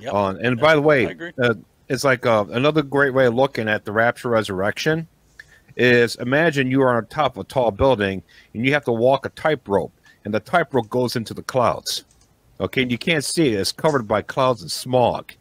Yep. Uh, and by the way, uh, it's like uh, another great way of looking at the rapture resurrection is imagine you are on top of a tall building and you have to walk a tightrope, and the tightrope goes into the clouds. Okay, and you can't see it; it's covered by clouds and smog.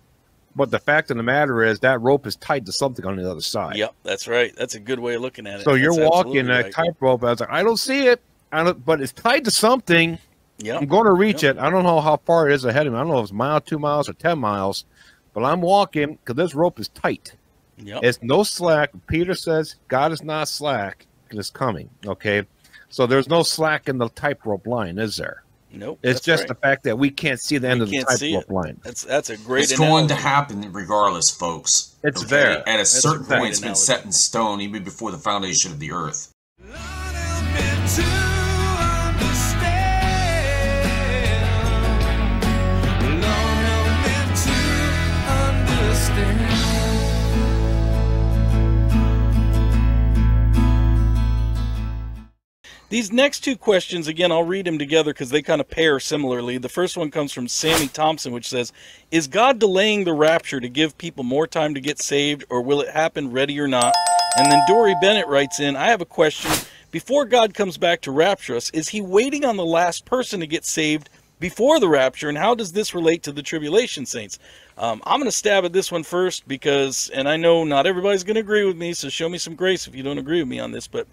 But the fact of the matter is that rope is tied to something on the other side. Yep, that's right. That's a good way of looking at it. So you're walking a right. tightrope. I was like, I don't see it, I don't, but it's tied to something. Yep. I'm going to reach Yep. it. I don't know how far it is ahead of me. I don't know if it's a mile, two miles, or ten miles, but I'm walking because this rope is tight. Yep. It's no slack. Peter says God is not slack. It's coming. Okay, so there's no slack in the tightrope line, is there? Nope. It's just right. the fact that we can't see the end We of the can't see tightrope it. line. That's that's a great. it's going to happen regardless, folks. It's there. At a a certain great point, it's been analogy. set in stone even before the foundation of the earth. These next two questions, again, I'll read them together because they kind of pair similarly. The first one comes from Sammy Thompson, which says, Is God delaying the rapture to give people more time to get saved, or will it happen ready or not? And then Dory Bennett writes in, I have a question. Before God comes back to rapture us, is he waiting on the last person to get saved before the rapture? And how does this relate to the tribulation saints? Um, I'm going to stab at this one first because, and I know not everybody's going to agree with me, so show me some grace if you don't agree with me on this, but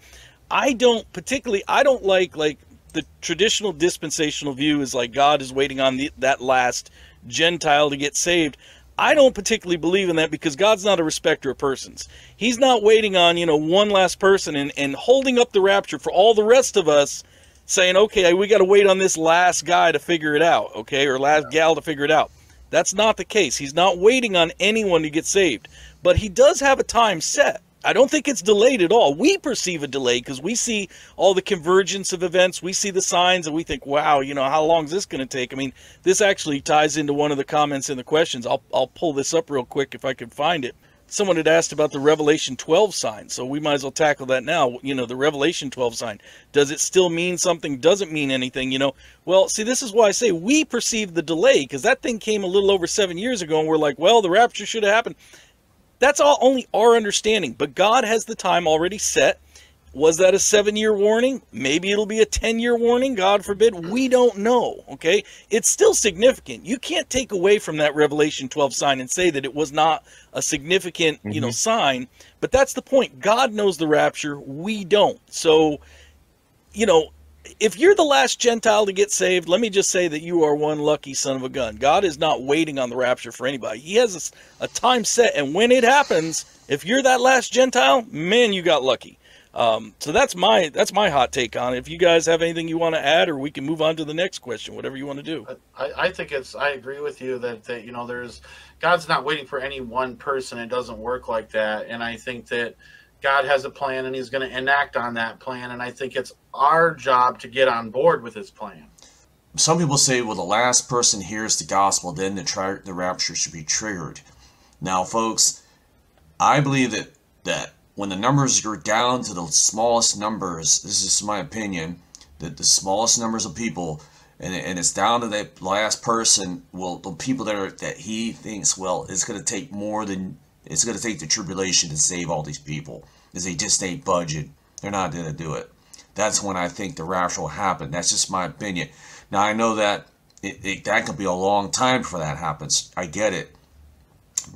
I don't particularly I don't like like the traditional dispensational view is like God is waiting on the, that last Gentile to get saved. I don't particularly believe in that because God's not a respecter of persons. He's not waiting on, you know, one last person and, and holding up the rapture for all the rest of us saying, okay, we got to wait on this last guy to figure it out, okay, or last gal to figure it out. That's not the case. He's not waiting on anyone to get saved, but he does have a time set. I don't think it's delayed at all. We perceive a delay because we see all the convergence of events. We see the signs and we think, wow, you know, how long is this going to take? I mean, this actually ties into one of the comments in the questions. I'll, I'll pull this up real quick if I can find it. Someone had asked about the Revelation 12 sign, so we might as well tackle that now. You know, the Revelation 12 sign. Does it still mean something? Doesn't mean anything, you know? Well, see, this is why I say we perceive the delay because that thing came a little over seven years ago and we're like, well, the rapture should have happened. That's all only our understanding, but God has the time already set. Was that a seven year warning? Maybe it'll be a 10 year warning. God forbid. We don't know. Okay. It's still significant. You can't take away from that Revelation 12 sign and say that it was not a significant, you know, mm-hmm. sign. But that's the point. God knows the rapture. We don't. So, you know, if you're the last Gentile to get saved, let me just say that you are one lucky son of a gun. God is not waiting on the rapture for anybody. He has a time set, and when it happens, if you're that last Gentile, man, you got lucky. Um, so that's my that's my hot take on it. If you guys have anything you want to add, or we can move on to the next question, whatever you want to do. I, I think it's I agree with you that, that you know there's God's not waiting for any one person. It doesn't work like that. And I think that God has a plan and he's going to enact on that plan. And I think it's our job to get on board with his plan. Some people say, well, the last person hears the gospel, then the, tri- the rapture should be triggered. Now, folks, I believe that, that when the numbers are down to the smallest numbers, this is my opinion, that the smallest numbers of people, and, and it's down to that last person, well, the people that are that he thinks, well, it's going to take more than it's going to take the tribulation to save all these people, because they just ain't budget. They're not going to do it. That's when I think the rapture will happen. That's just my opinion. Now I know that it, it, that could be a long time before that happens. I get it,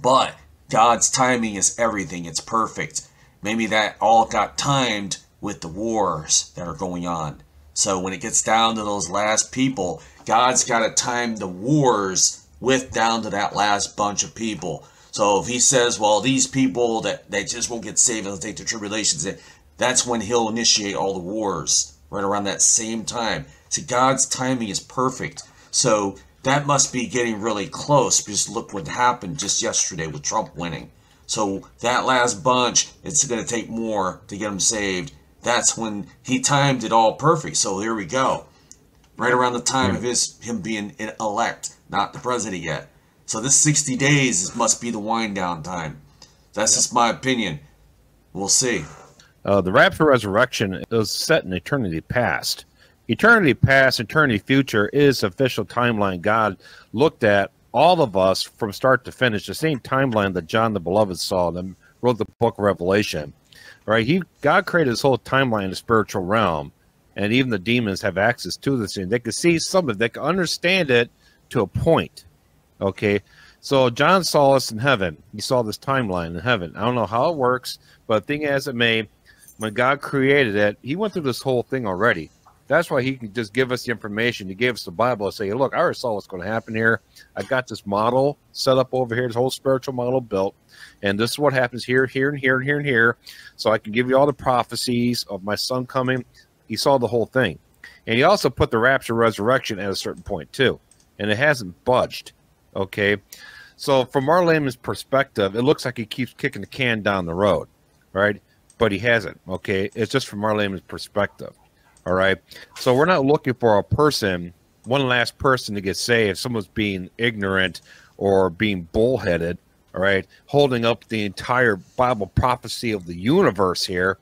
but God's timing is everything. It's perfect. Maybe that all got timed with the wars that are going on. So when it gets down to those last people, God's got to time the wars with down to that last bunch of people. So if he says, well, these people that they just won't get saved and take the tribulations, that's when he'll initiate all the wars right around that same time. See, God's timing is perfect. So that must be getting really close because look what happened just yesterday with Trump winning. So that last bunch, it's going to take more to get them saved. That's when he timed it all perfect. So here we go. Right around the time of his him being an elect, not the president yet. So this 60 days must be the wind down time. That's just my opinion. We'll see. Uh, the rapture resurrection is set in eternity past. Eternity past, eternity future is official timeline God looked at all of us from start to finish, the same timeline that John the Beloved saw and wrote the book of Revelation. Right? He God created this whole timeline in the spiritual realm, and even the demons have access to this thing. They can see some of it, they can understand it to a point. Okay. So John saw us in heaven. He saw this timeline in heaven. I don't know how it works, but thing as it may, when God created it, he went through this whole thing already. That's why he can just give us the information. He gave us the Bible and say, look, I already saw what's going to happen here. I got this model set up over here, this whole spiritual model built. And this is what happens here, here, and here, and here, and here. So I can give you all the prophecies of my son coming. He saw the whole thing. And he also put the rapture resurrection at a certain point, too. And it hasn't budged. Okay. So from our layman's perspective, it looks like he keeps kicking the can down the road, right? But he hasn't. Okay. It's just from our layman's perspective. All right. So we're not looking for a person, one last person to get saved. Someone's being ignorant or being bullheaded. All right. Holding up the entire Bible prophecy of the universe here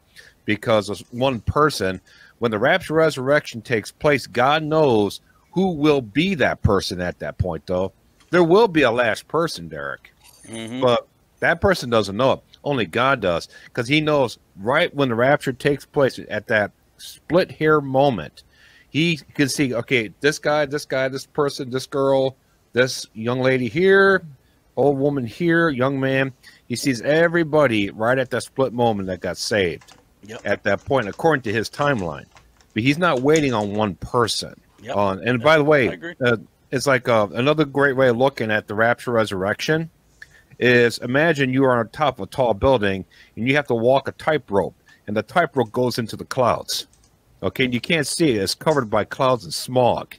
because of one person. When the rapture resurrection takes place, God knows who will be that person at that point, though. There will be a last person, Derek. Mm-hmm. But that person doesn't know it. Only God does. Because he knows right when the rapture takes place at that split hair moment. He can see, okay, this guy, this guy, this person, this girl, this young lady here, old woman here, young man. He sees everybody right at that split moment that got saved yep. at that point, according to his timeline. But he's not waiting on one person. Yep. On and by the way, uh, it's like uh, another great way of looking at the rapture resurrection is imagine you are on top of a tall building and you have to walk a tightrope and the tightrope goes into the clouds. Okay, and you can't see it; it's covered by clouds and smog.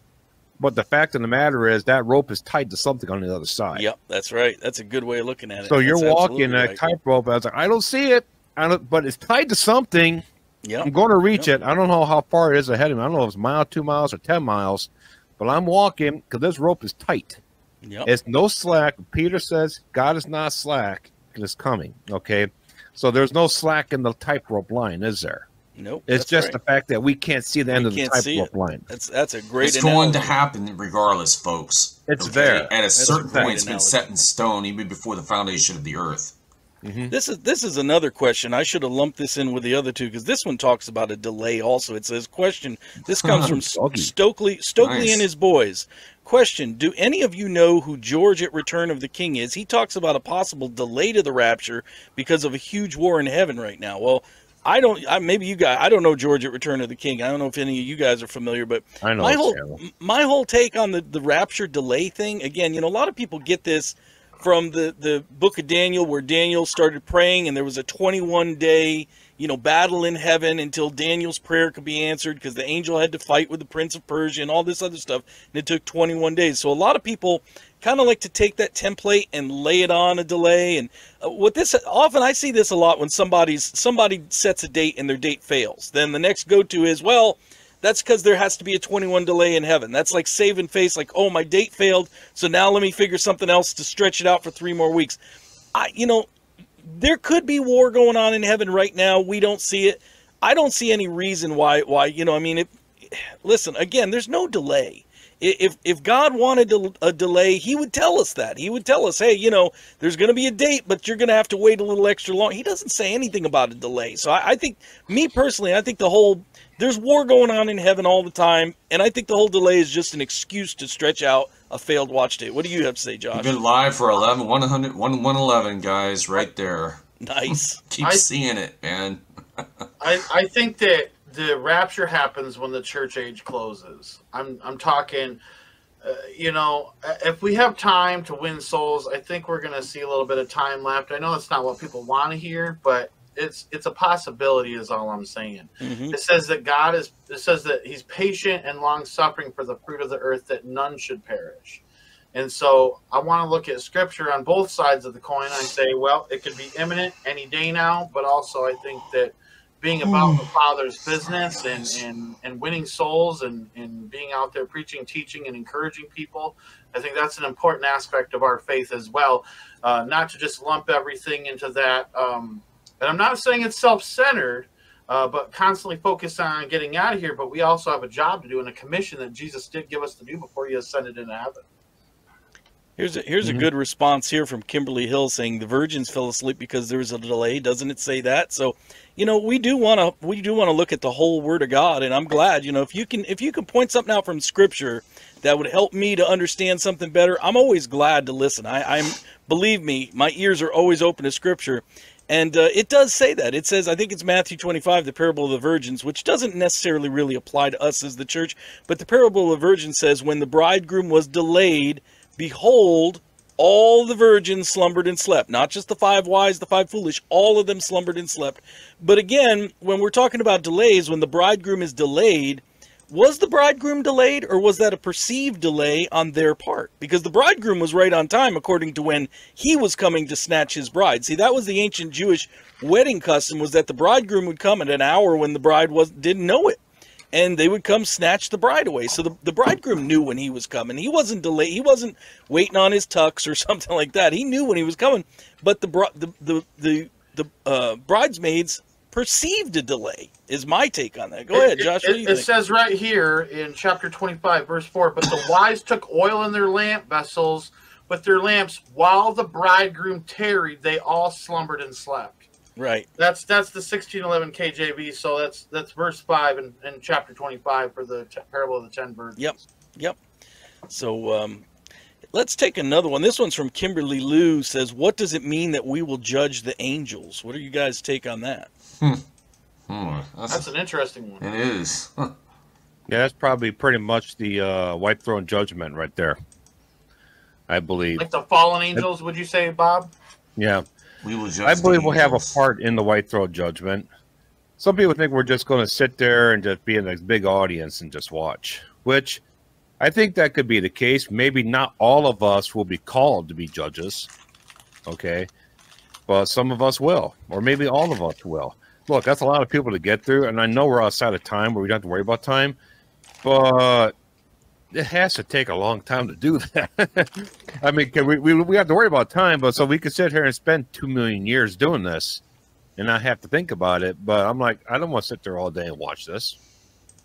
But the fact of the matter is that rope is tied to something on the other side. Yep, that's right. That's a good way of looking at it. So that's you're walking a right. tightrope. I was like, I don't see it, I don't, but it's tied to something. Yeah, I'm going to reach yep. it. I don't know how far it is ahead of me. I don't know if it's a mile, two miles, or ten miles, but I'm walking because this rope is tight. Yep. It's no slack. Peter says God is not slack and it's coming. Okay. So there's no slack in the tightrope line, is there? Nope. It's just right. the fact that we can't see the end we of the tightrope line. That's that's a great. It's analogy. going to happen regardless, folks. It's okay? there. At a that's certain a point, it's been set in stone even before the foundation of the earth. Mm-hmm. This is this is another question. I should have lumped this in with the other two because this one talks about a delay. Also, it says question. This comes from Stokely Stokely nice. and his boys. Question Do any of you know who George at Return of the King is? He talks about a possible delay to the rapture because of a huge war in heaven right now. Well, I don't. I, maybe you guys. I don't know George at Return of the King. I don't know if any of you guys are familiar, but I know my whole my whole take on the the rapture delay thing. Again, you know, a lot of people get this from the the book of Daniel, where Daniel started praying, and there was a 21 day you know, battle in heaven until Daniel's prayer could be answered because the angel had to fight with the prince of Persia and all this other stuff. And it took 21 days. So a lot of people kind of like to take that template and lay it on a delay. And uh, what this often I see this a lot when somebody's somebody sets a date and their date fails. Then the next go to is, well, that's because there has to be a 21 delay in heaven. That's like saving face, like, oh, my date failed, so now let me figure something else to stretch it out for three more weeks. I, you know, there could be war going on in heaven right now. We don't see it. I don't see any reason why why you know. I mean, listen again. There's no delay. If if God wanted a delay, He would tell us that. He would tell us, hey, you know, there's going to be a date, but you're going to have to wait a little extra long. He doesn't say anything about a delay. So I, I think, me personally, I think the whole there's war going on in heaven all the time, and I think the whole delay is just an excuse to stretch out a failed watch date. What do you have to say, Josh? You've been live for 11, 100, 111, guys, right there. Nice. Keep I, seeing it, man. I, I think that the rapture happens when the church age closes. I'm, I'm talking, uh, you know, if we have time to win souls, I think we're going to see a little bit of time left. I know it's not what people want to hear, but it's it's a possibility is all i'm saying. Mm-hmm. it says that god is it says that he's patient and long suffering for the fruit of the earth that none should perish. And so i want to look at scripture on both sides of the coin i say well it could be imminent any day now but also i think that being about the father's business and, and, and winning souls and, and being out there preaching teaching and encouraging people i think that's an important aspect of our faith as well. Uh, not to just lump everything into that um, and I'm not saying it's self centered, uh, but constantly focused on getting out of here. But we also have a job to do and a commission that Jesus did give us to do before he ascended into heaven. Here's a, here's Mhm. a good response here from Kimberly Hill saying the virgins fell asleep because there was a delay. Doesn't it say that? So, you know, we do want to we do want to look at the whole Word of God, and I'm glad. You know, if you can if you can point something out from Scripture that would help me to understand something better, I'm always glad to listen. I, I'm believe me, my ears are always open to Scripture. And uh, it does say that. It says, I think it's Matthew 25, the parable of the virgins, which doesn't necessarily really apply to us as the church, but the parable of the virgins says, when the bridegroom was delayed, behold, all the virgins slumbered and slept. Not just the five wise, the five foolish, all of them slumbered and slept. But again, when we're talking about delays, when the bridegroom is delayed, was the bridegroom delayed or was that a perceived delay on their part? Because the bridegroom was right on time according to when he was coming to snatch his bride. See, that was the ancient Jewish wedding custom was that the bridegroom would come at an hour when the bride was didn't know it. And they would come snatch the bride away. So the, the bridegroom knew when he was coming. He wasn't delayed. He wasn't waiting on his tux or something like that. He knew when he was coming. But the the the the, the uh, bridesmaids perceived a delay. Is my take on that. Go ahead, Josh. It, what do you it says right here in chapter 25, verse 4 But the wise took oil in their lamp vessels with their lamps while the bridegroom tarried, they all slumbered and slept. Right. That's that's the 1611 KJV. So that's that's verse 5 in, in chapter 25 for the t- parable of the 10 virgins. Yep. Yep. So um, let's take another one. This one's from Kimberly Lou. Says, "What does it mean that we will judge the angels?" What are you guys' take on that? Hmm, That's that's, an interesting one. it is. Huh. Yeah, that's probably pretty much the uh, white throne judgment right there. I believe. Like the fallen angels, would you say, Bob? Yeah, We will judge I believe we'll have a part in the white throne judgment. Some people think we're just going to sit there and just be in this big audience and just watch, which I think that could be the case. Maybe not all of us will be called to be judges, okay, but some of us will, or maybe all of us will. Look, that's a lot of people to get through, and I know we're outside of time where we don't have to worry about time, but it has to take a long time to do that. I mean, we, we we have to worry about time, but so we could sit here and spend two million years doing this and I have to think about it. But I'm like, I don't want to sit there all day and watch this.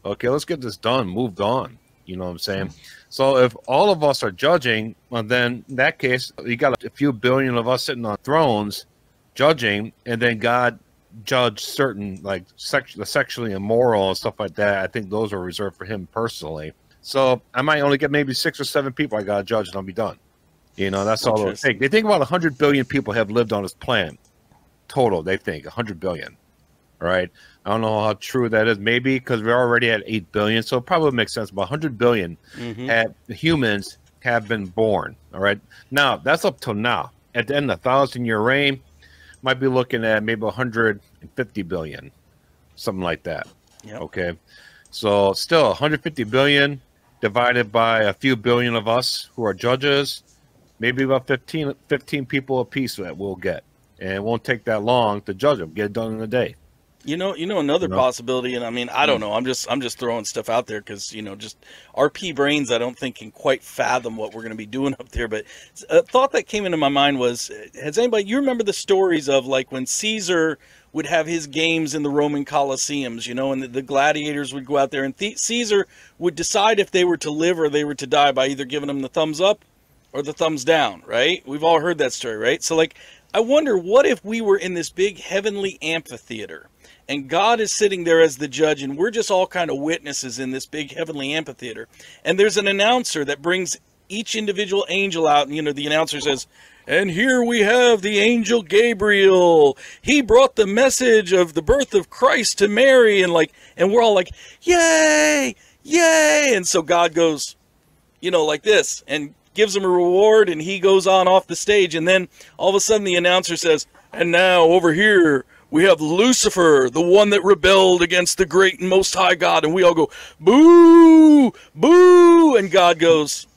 Okay, let's get this done, moved on. You know what I'm saying? So if all of us are judging, well, then in that case, you got a few billion of us sitting on thrones judging, and then God judge certain like sex, the sexually immoral and stuff like that. I think those are reserved for him personally. So I might only get maybe six or seven people I got to judge, and I'll be done. You know, that's all Interesting. take. They think about 100 billion people have lived on this planet total. They think 100 billion. All right. I don't know how true that is. Maybe because we're already at 8 billion. So it probably makes sense. About 100 billion Mhm. have, humans have been born. All right. Now, that's up till now. At the end of the thousand year reign, might be looking at maybe 150 billion, something like that. Yep. Okay. So still 150 billion divided by a few billion of us who are judges, maybe about 15, 15 people a piece that we'll get. And it won't take that long to judge them, get it done in a day. You know, you know another No. possibility, and I mean, I don't mm. know. I'm just, I'm just throwing stuff out there because you know, just RP brains, I don't think can quite fathom what we're going to be doing up there. But a thought that came into my mind was, has anybody? You remember the stories of like when Caesar would have his games in the Roman Colosseums, you know, and the, the gladiators would go out there, and the, Caesar would decide if they were to live or they were to die by either giving them the thumbs up or the thumbs down, right? We've all heard that story, right? So, like, I wonder what if we were in this big heavenly amphitheater and God is sitting there as the judge, and we're just all kind of witnesses in this big heavenly amphitheater. And there's an announcer that brings each individual angel out, and you know, the announcer says, and here we have the angel Gabriel. He brought the message of the birth of Christ to Mary, and like, and we're all like, yay, yay. And so God goes, you know, like this, and gives him a reward, and he goes on off the stage. And then all of a sudden, the announcer says, And now over here, we have Lucifer, the one that rebelled against the great and most high God. And we all go, Boo, boo. And God goes,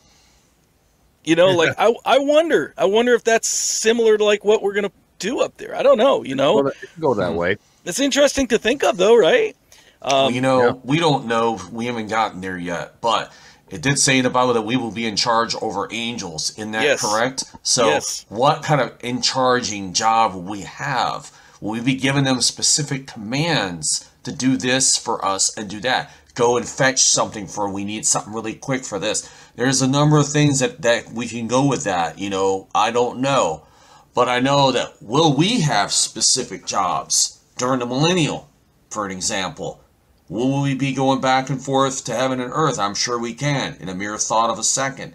You know, like, I, I wonder, I wonder if that's similar to like what we're going to do up there. I don't know, you know? Well, go that way. It's interesting to think of, though, right? Well, Um, you know, yeah. we don't know. We haven't gotten there yet, but it did say in the Bible that we will be in charge over angels. Isn't that Yes. correct? So, Yes. what kind of in charging job will we have? Will we be giving them specific commands to do this for us and do that? go and fetch something for we need something really quick for this. There's a number of things that, that we can go with that. You know, I don't know. But I know that will we have specific jobs during the millennial, for an example? Will we be going back and forth to heaven and earth? I'm sure we can in a mere thought of a second.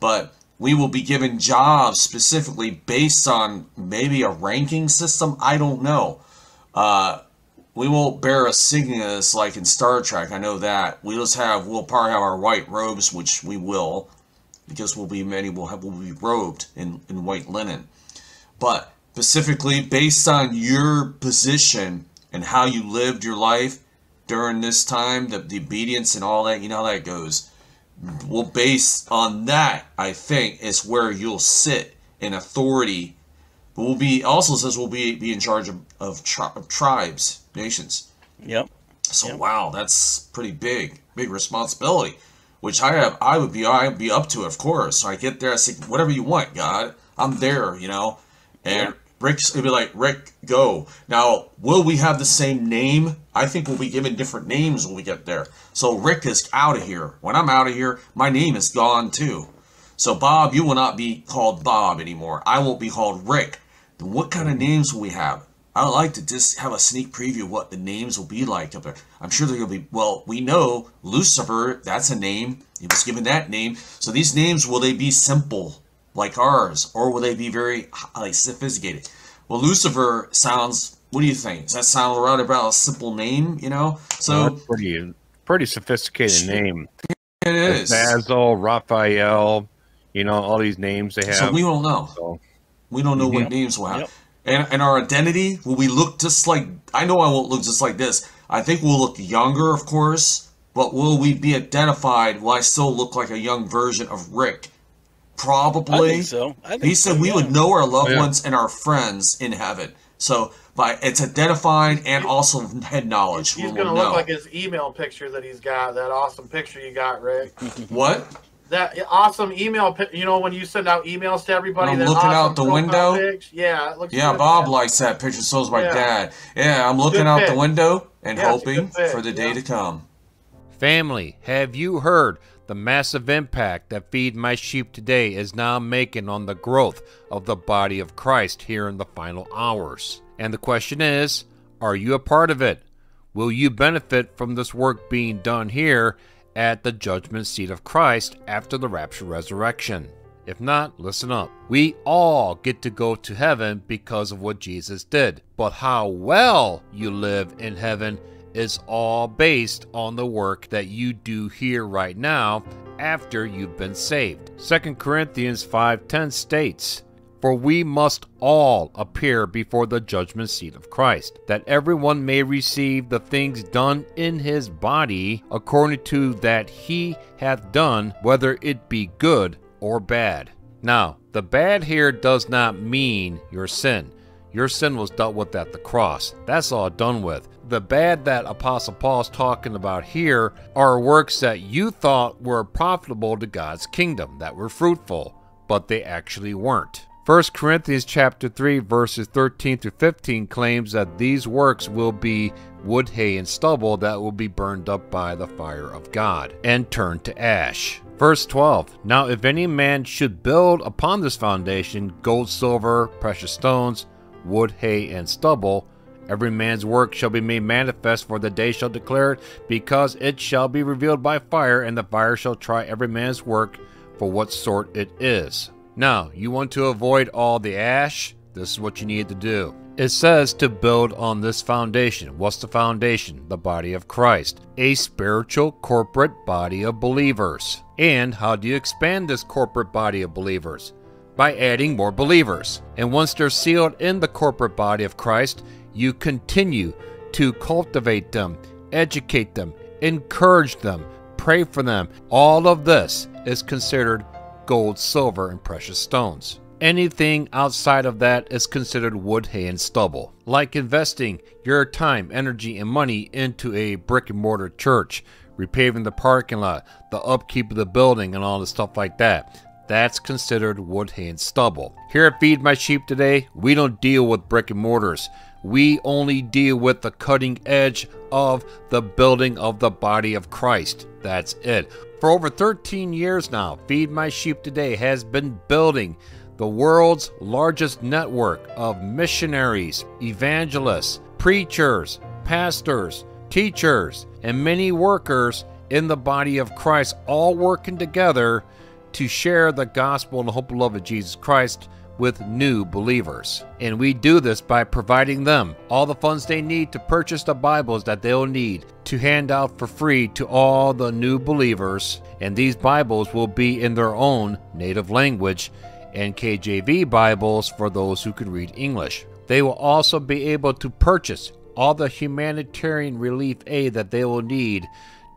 But we will be given jobs specifically based on maybe a ranking system. I don't know. Uh, we won't bear a sickness like in Star Trek. I know that. We'll just have, we'll probably have our white robes, which we will, because we'll be many will have will be robed in, in white linen. But specifically based on your position and how you lived your life during this time, the, the obedience and all that, you know how that goes. Well, based on that, I think is where you'll sit in authority. But we'll be also says we'll be be in charge of of, tri- of tribes, nations. Yep. So Yep. wow, that's pretty big, big responsibility. Which I have, I would be, I would be up to, it, of course. So I get there, I say, whatever you want, God, I'm there, you know. And Rick's, it'd be like, Rick, go. Now, will we have the same name? I think we'll be given different names when we get there. So Rick is out of here. When I'm out of here, my name is gone too. So Bob, you will not be called Bob anymore. I won't be called Rick. Then what kind of names will we have? I would like to just have a sneak preview of what the names will be like up there. I'm sure they're going to be, well, we know Lucifer, that's a name. He was given that name. So these names, will they be simple like ours or will they be very like sophisticated? Well, Lucifer sounds, what do you think? Does that sound right about a simple name, you know? So That's pretty pretty sophisticated name. it is. Basil, Raphael, you know, all these names they have. So we don't know. So, We don't know what Mhm. names we'll have. Yep. And, and our identity, will we look just like, I know I won't look just like this. I think we'll look younger, of course, but will we be identified? Will I still look like a young version of Rick? I Probably. think so. I think He said so, we yeah. would know our loved oh, Yeah. ones and our friends in heaven. So by it's identified and also head knowledge. He's gonna will look know. like his email picture that he's got. That awesome picture you got, Rick. what? That awesome email. You know when you send out emails to everybody. I'm that looking out the window? pics? Yeah, it looks. Yeah, good. Bob likes that picture. So does my Yeah. dad. Yeah, I'm looking Good out pick. the window and Yeah, hoping for the day yeah. to come. Family, have you heard the massive impact that Feed My Sheep today is now making on the growth of the body of Christ here in the final hours? And the question is, are you a part of it? Will you benefit from this work being done here at the judgment seat of Christ after the rapture resurrection? If not, listen up. We all get to go to heaven because of what Jesus did. But how well you live in heaven is all based on the work that you do here right now after you've been saved. 2 Corinthians 5:10 states, "For we must all appear before the judgment seat of Christ, that everyone may receive the things done in his body according to that he hath done, whether it be good or bad." Now, the bad here does not mean your sin. Your sin was dealt with at the cross. That's all done with. The bad that Apostle Paul's talking about here are works that you thought were profitable to God's kingdom, that were fruitful, but they actually weren't. 1 Corinthians chapter 3 verses 13 through 15 claims that these works will be wood, hay, and stubble that will be burned up by the fire of God and turned to ash. Verse 12 Now if any man should build upon this foundation gold, silver, precious stones, wood, hay, and stubble, every man's work shall be made manifest, for the day shall declare it, because it shall be revealed by fire, and the fire shall try every man's work for what sort it is. Now, you want to avoid all the ash? This is what you need to do. It says to build on this foundation. What's the foundation? The body of Christ, a spiritual corporate body of believers. And how do you expand this corporate body of believers? By adding more believers. And once they're sealed in the corporate body of Christ, you continue to cultivate them, educate them, encourage them, pray for them. All of this is considered gold, silver, and precious stones. Anything outside of that is considered wood, hay, and stubble. Like investing your time, energy, and money into a brick and mortar church, repaving the parking lot, the upkeep of the building, and all the stuff like that. That's considered wood, hay, and stubble. Here at Feed My Sheep today, we don't deal with brick and mortars. We only deal with the cutting edge of the building of the body of Christ. That's it. For over 13 years now, Feed My Sheep Today has been building the world's largest network of missionaries, evangelists, preachers, pastors, teachers, and many workers in the body of Christ, all working together to share the gospel and the hope and love of Jesus Christ with new believers. And we do this by providing them all the funds they need to purchase the Bibles that they'll need to hand out for free to all the new believers. And these Bibles will be in their own native language and KJV Bibles for those who can read English. They will also be able to purchase all the humanitarian relief aid that they will need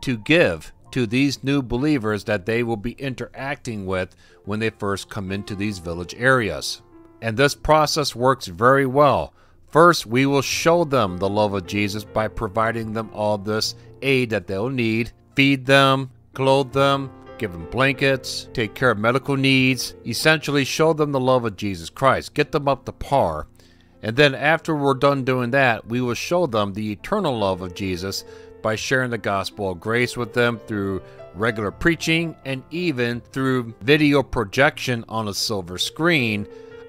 to give to these new believers that they will be interacting with when they first come into these village areas. And this process works very well. First, we will show them the love of Jesus by providing them all this aid that they'll need, feed them, clothe them, give them blankets, take care of medical needs, essentially show them the love of Jesus Christ, get them up to par. And then after we're done doing that, we will show them the eternal love of Jesus by sharing the gospel of grace with them through regular preaching and even through video projection on a silver screen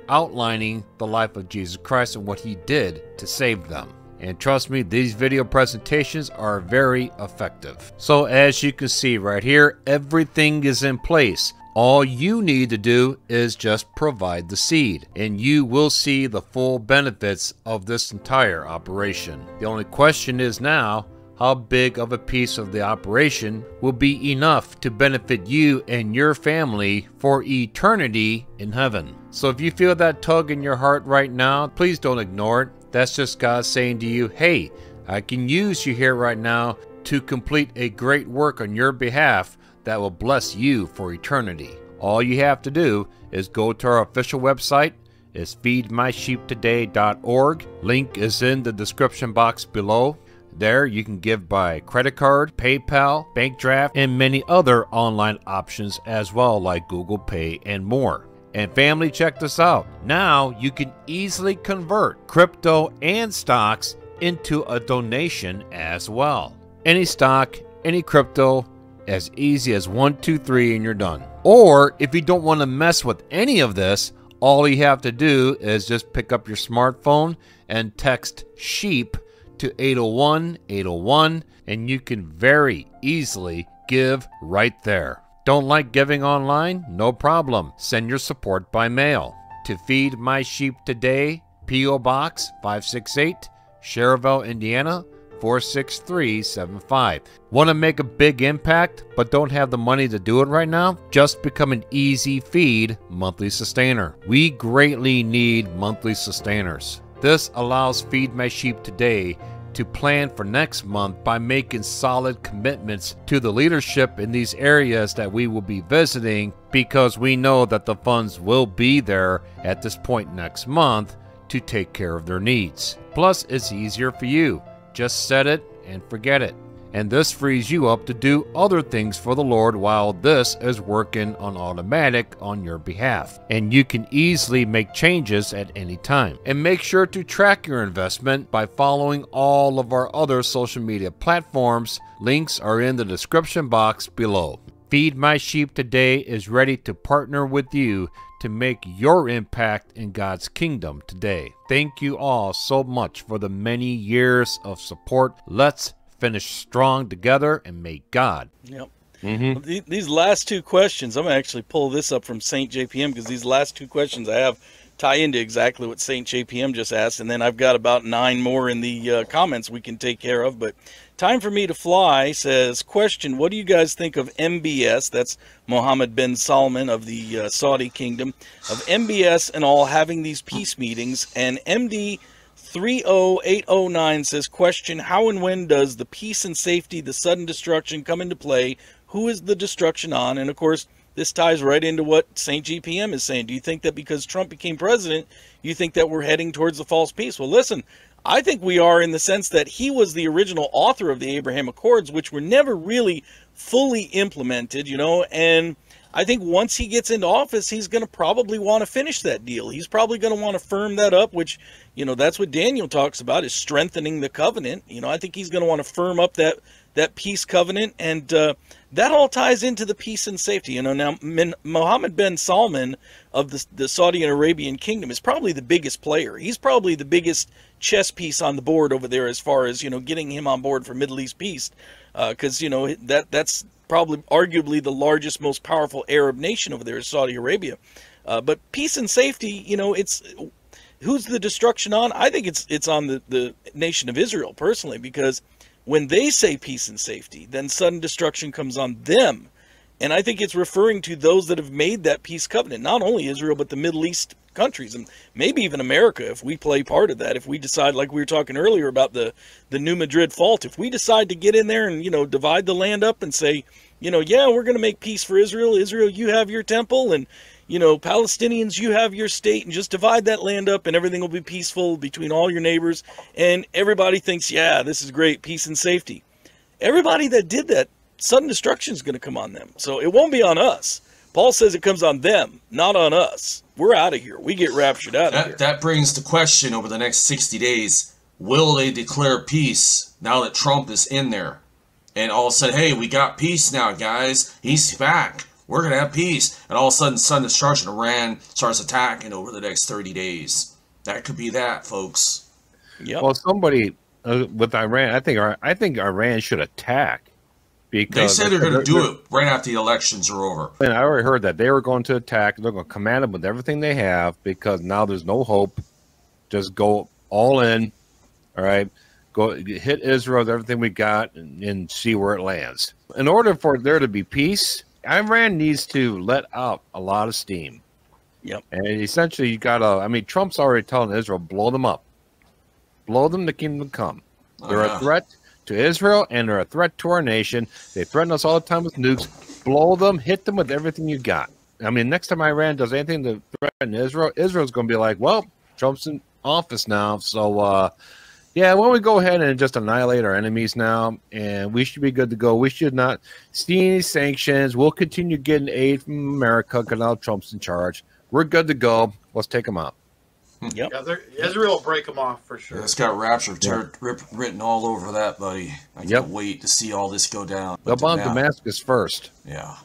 outlining the life of Jesus Christ and what he did to save them. And trust me, these video presentations are very effective. So as you can see right here, everything is in place. All you need to do is just provide the seed, and you will see the full benefits of this entire operation. The only question is now, how big of a piece of the operation will be enough to benefit you and your family for eternity in heaven. So if you feel that tug in your heart right now, please don't ignore it. That's just God saying to you, hey, I can use you here right now to complete a great work on your behalf that will bless you for eternity. All you have to do is go to our official website. It's feedmysheeptoday.org. Link is in the description box below. There, you can give by credit card, PayPal, bank draft, and many other online options as well, like Google Pay and more. And family, check this out. Now you can easily convert crypto and stocks into a donation as well. Any stock, any crypto, as easy as one, two, three, and you're done. Or if you don't want to mess with any of this, all you have to do is just pick up your smartphone and text sheep to 801 801, and you can very easily give right there. Don't like giving online? No problem. Send your support by mail to Feed My Sheep Today, P.O. Box 568, Schererville, Indiana 46375. Want to make a big impact but don't have the money to do it right now? Just become an easy feed monthly sustainer. We greatly need monthly sustainers. This allows Feed My Sheep Today to plan for next month by making solid commitments to the leadership in these areas that we will be visiting because we know that the funds will be there at this point next month to take care of their needs. Plus, it's easier for you. Just set it and forget it and this frees you up to do other things for the Lord while this is working on automatic on your behalf. And you can easily make changes at any time. And make sure to track your investment by following all of our other social media platforms. Links are in the description box below. Feed My Sheep Today is ready to partner with you to make your impact in God's kingdom today. Thank you all so much for the many years of support. Let's finish strong together, and may God. Yep. Mm-hmm. these last two questions, I'm going to actually pull this up from St. JPM because these last two questions I have tie into exactly what St. JPM just asked. And then I've got about nine more in the uh, comments we can take care of. But Time for Me to Fly says, Question What do you guys think of MBS? That's Mohammed bin Salman of the uh, Saudi kingdom, of MBS and all having these peace meetings, and MD 30809 says, Question How and when does the peace and safety, the sudden destruction come into play? Who is the destruction on? And of course, this ties right into what St. GPM is saying. Do you think that because Trump became president, you think that we're heading towards the false peace? Well, listen, I think we are in the sense that he was the original author of the Abraham Accords, which were never really fully implemented, you know, and I think once he gets into office, he's going to probably want to finish that deal. He's probably going to want to firm that up, which, you know, that's what Daniel talks about is strengthening the covenant. You know, I think he's going to want to firm up that that peace covenant, and uh, that all ties into the peace and safety. You know, now Mohammed bin Salman of the, the Saudi and Arabian kingdom is probably the biggest player. He's probably the biggest chess piece on the board over there as far as you know getting him on board for Middle East peace, because uh, you know that that's probably arguably the largest, most powerful Arab nation over there is Saudi Arabia. Uh, but peace and safety, you know, it's who's the destruction on? I think it's it's on the the nation of Israel personally because when they say peace and safety, then sudden destruction comes on them. And I think it's referring to those that have made that peace covenant, not only Israel, but the Middle East countries and maybe even America if we play part of that. If we decide, like we were talking earlier about the, the New Madrid fault, if we decide to get in there and, you know, divide the land up and say, you know, yeah, we're going to make peace for Israel. Israel, you have your temple and you know, Palestinians, you have your state and just divide that land up and everything will be peaceful between all your neighbors. And everybody thinks, yeah, this is great, peace and safety. Everybody that did that, sudden destruction is going to come on them. So it won't be on us. Paul says it comes on them, not on us. We're out of here. We get raptured out that, of here. That brings the question over the next 60 days will they declare peace now that Trump is in there? And all of a sudden, hey, we got peace now, guys. He's back we're going to have peace. And all of a sudden, sudden destruction, Iran starts attacking over the next 30 days. That could be that, folks. Yep. Well, somebody uh, with Iran, I think I think Iran should attack because they said they're going to do it right after the elections are over. And I already heard that they were going to attack. They're going to command them with everything they have because now there's no hope. Just go all in. All right, go hit Israel with everything we got and, and see where it lands. In order for there to be peace, Iran needs to let out a lot of steam. Yep. And essentially, you got to, I mean, Trump's already telling Israel, blow them up. Blow them to kingdom come. They're uh-huh. a threat to Israel and they're a threat to our nation. They threaten us all the time with nukes. Blow them, hit them with everything you got. I mean, next time Iran does anything to threaten Israel, Israel's going to be like, well, Trump's in office now. So, uh, yeah, why don't we go ahead and just annihilate our enemies now, and we should be good to go. We should not see any sanctions. We'll continue getting aid from America because now Trump's in charge. We're good to go. Let's take them out. Yep. Yeah, Israel will break them off for sure. Yeah, it's got rapture yep. written all over that, buddy. I can't yep. wait to see all this go down. They'll bomb Damascus first. Yeah.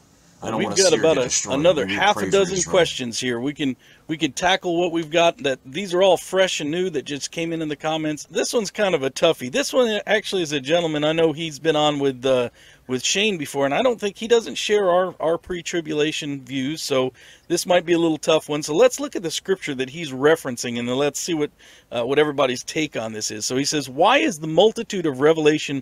We've got about a, another half a dozen questions here. We can we can tackle what we've got. That these are all fresh and new that just came in in the comments. This one's kind of a toughie. This one actually is a gentleman. I know he's been on with uh, with Shane before, and I don't think he doesn't share our our pre-tribulation views. So this might be a little tough one. So let's look at the scripture that he's referencing, and then let's see what uh, what everybody's take on this is. So he says, "Why is the multitude of revelation?"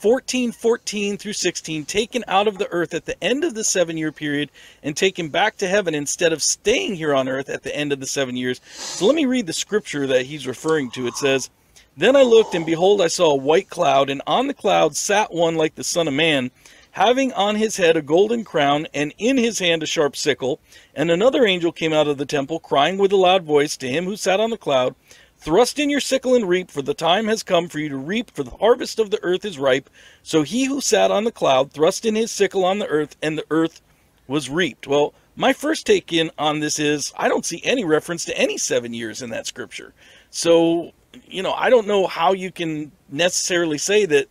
14, 14 through 16, taken out of the earth at the end of the seven year period and taken back to heaven instead of staying here on earth at the end of the seven years. So let me read the scripture that he's referring to. It says, Then I looked, and behold, I saw a white cloud, and on the cloud sat one like the Son of Man, having on his head a golden crown, and in his hand a sharp sickle. And another angel came out of the temple, crying with a loud voice to him who sat on the cloud, Thrust in your sickle and reap, for the time has come for you to reap, for the harvest of the earth is ripe. So he who sat on the cloud thrust in his sickle on the earth, and the earth was reaped. Well, my first take in on this is I don't see any reference to any seven years in that scripture. So, you know, I don't know how you can necessarily say that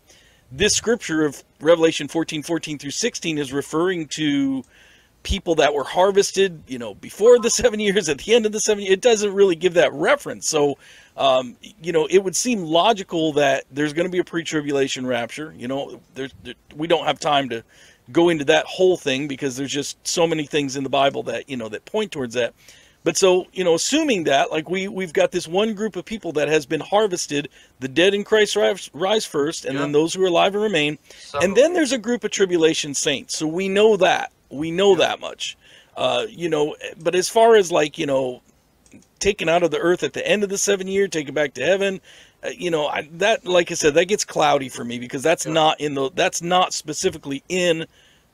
this scripture of Revelation 14, 14 through 16 is referring to people that were harvested, you know, before the seven years, at the end of the seven years. It doesn't really give that reference. So, um, you know, it would seem logical that there's going to be a pre-tribulation rapture. You know, there's there, we don't have time to go into that whole thing because there's just so many things in the Bible that you know that point towards that. But so, you know, assuming that, like we we've got this one group of people that has been harvested, the dead in Christ rise, rise first, and then those who are alive and remain, so, and then there's a group of tribulation saints. So we know that we know that much. Uh, you know, but as far as like, you know, taken out of the earth at the end of the seven year, taken back to heaven, uh, you know, I, that, like I said, that gets cloudy for me because that's yeah. not in the, that's not specifically in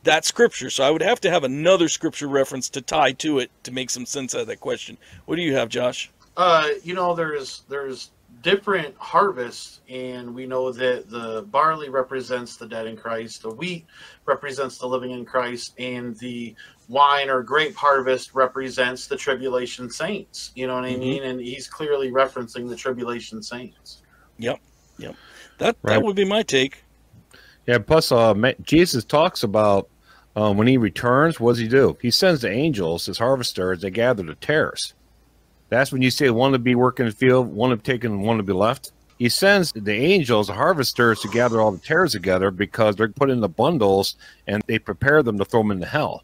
that scripture. So I would have to have another scripture reference to tie to it to make some sense out of that question. What do you have, Josh? Uh, you know, there's, there's different harvests, and we know that the barley represents the dead in Christ, the wheat represents the living in Christ, and the wine or grape harvest represents the tribulation saints. You know what I Mhm. mean? And he's clearly referencing the tribulation saints. Yep. Yep. That Right. that would be my take. Yeah, plus uh, Jesus talks about um, when he returns, what does he do? He sends the angels, his harvesters, they gather the tares. That's when you say one to be working in the field, one to be taken, one to be left. He sends the angels, the harvesters, to gather all the tares together because they're put in the bundles and they prepare them to throw them into hell.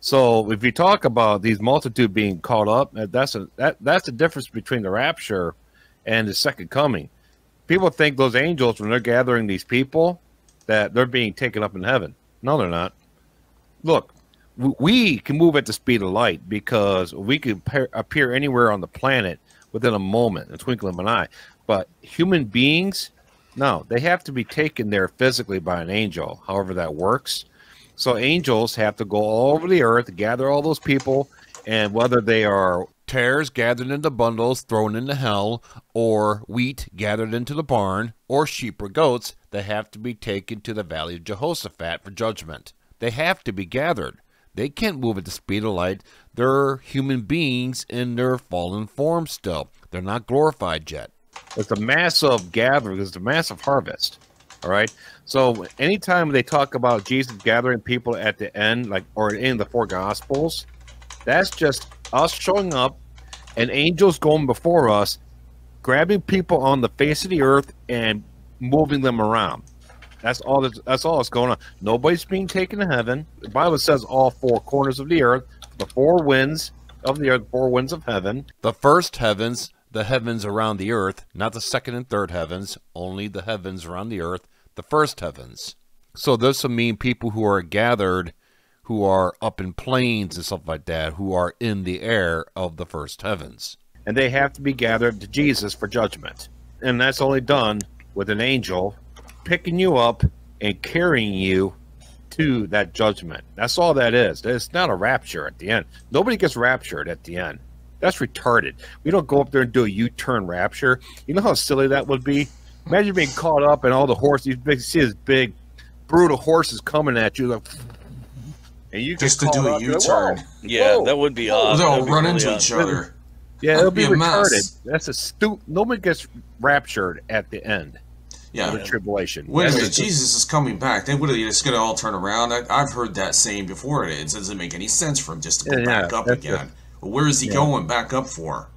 So if you talk about these multitude being caught up, that's a that that's the difference between the rapture and the second coming. People think those angels, when they're gathering these people, that they're being taken up in heaven. No, they're not. Look, we can move at the speed of light because we can appear, appear anywhere on the planet within a moment, a twinkling of an eye. But human beings, no, they have to be taken there physically by an angel, however that works. So angels have to go all over the earth, gather all those people, and whether they are Tares gathered into bundles, thrown into hell, or wheat gathered into the barn, or sheep or goats, they have to be taken to the valley of Jehoshaphat for judgment. They have to be gathered. They can't move at the speed of light. They're human beings in their fallen form still. They're not glorified yet. It's a massive gathering. It's a massive harvest. All right. So anytime they talk about Jesus gathering people at the end, like or in the four gospels, that's just us showing up and angels going before us, grabbing people on the face of the earth and moving them around. That's all. That's, that's all that's going on. Nobody's being taken to heaven. The Bible says all four corners of the earth, the four winds of the earth, the four winds of heaven. The first heavens, the heavens around the earth, not the second and third heavens, only the heavens around the earth, the first heavens. So this will mean people who are gathered, who are up in planes and stuff like that, who are in the air of the first heavens. and they have to be gathered to Jesus for judgment. And that's only done with an angel picking you up and carrying you to that judgment. That's all that is. It's not a rapture at the end. Nobody gets raptured at the end. That's retarded. We don't go up there and do a U-turn rapture. You know how silly that would be? Imagine being caught up and all the horses, you big- see this big, brutal horses coming at you, like, and you Just to do a up, you're like, U-turn. Yeah, whoa." that would be They'll odd. all That'd run really into odd. each other. Yeah, That'd it'll be be, a mess. retarded. That's a stupid. Nobody gets raptured at the end Yeah. the tribulation. When the Jesus is coming back, they would have just going to all turn around. I, I've heard that saying before. It doesn't make any sense for him just to go Yeah, yeah, back up again. But where is he yeah. going back up for?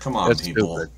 Come on, That's people. stupid.